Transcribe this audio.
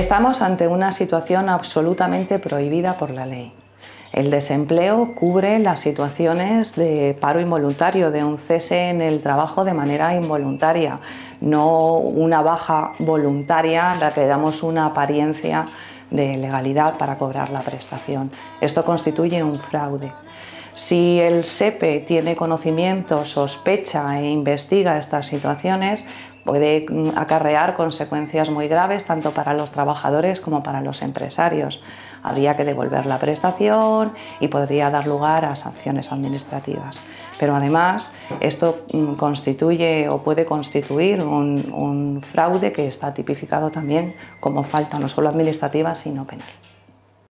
Estamos ante una situación absolutamente prohibida por la ley. El desempleo cubre las situaciones de paro involuntario, de un cese en el trabajo de manera involuntaria, no una baja voluntaria en la que damos una apariencia de legalidad para cobrar la prestación. Esto constituye un fraude. Si el SEPE tiene conocimiento, sospecha e investiga estas situaciones, puede mm, acarrear consecuencias muy graves tanto para los trabajadores como para los empresarios. Habría que devolver la prestación y podría dar lugar a sanciones administrativas. Pero además esto mm, constituye o puede constituir un, un fraude que está tipificado también como falta no solo administrativa sino penal.